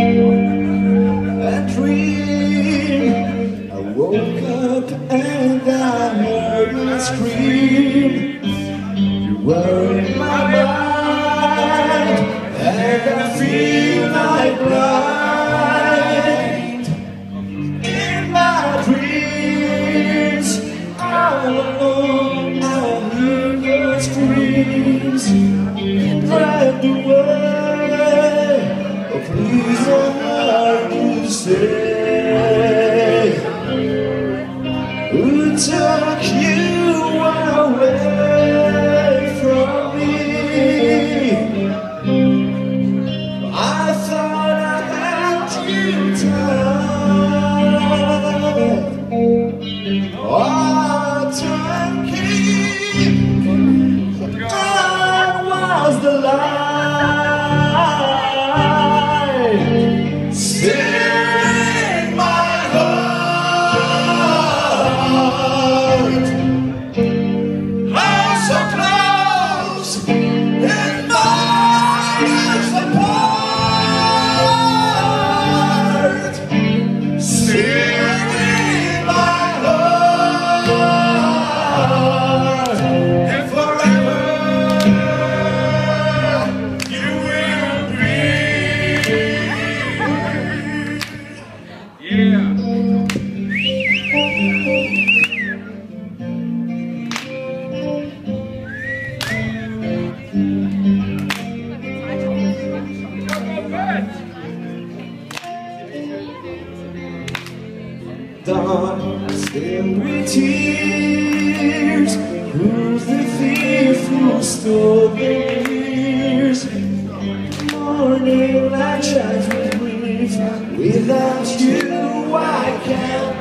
a dream. I woke up and I heard you scream. You were Who took you away from me? I thought I had you tight. Oh, I was the lie. With tears. Who's the who stole the years? Morning. Without you, I can't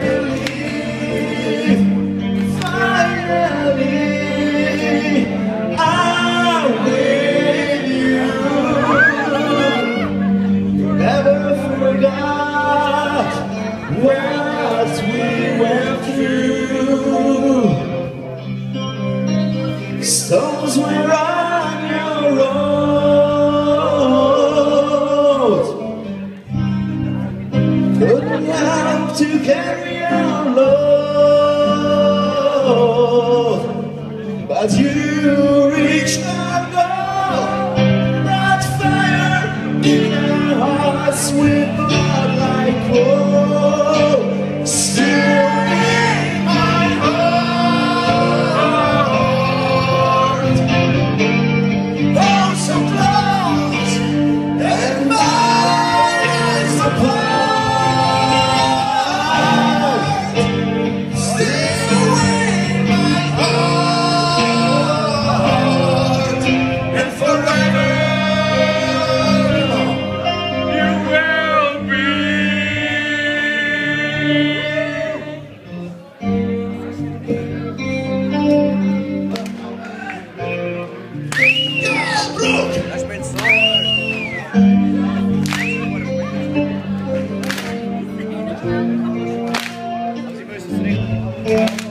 Stones were on your road. Couldn't help to carry your load. But you Yeah.